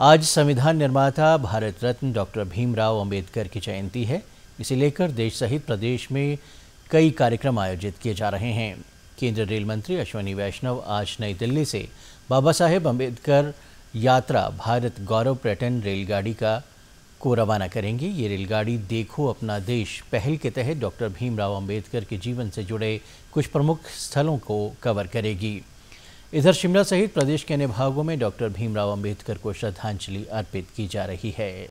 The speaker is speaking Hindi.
आज संविधान निर्माता भारत रत्न डॉक्टर भीमराव अंबेडकर की जयंती है। इसे लेकर देश सहित प्रदेश में कई कार्यक्रम आयोजित किए जा रहे हैं। केंद्रीय रेल मंत्री अश्वनी वैष्णव आज नई दिल्ली से बाबा साहेब अंबेडकर यात्रा भारत गौरव पर्यटन रेलगाड़ी का को रवाना करेंगे। ये रेलगाड़ी देखो अपना देश पहल के तहत डॉक्टर भीमराव अंबेडकर के जीवन से जुड़े कुछ प्रमुख स्थलों को कवर करेगी। इधर शिमला सहित प्रदेश के अन्य भागों में डॉक्टर भीमराव अंबेडकर को श्रद्धांजलि अर्पित की जा रही है।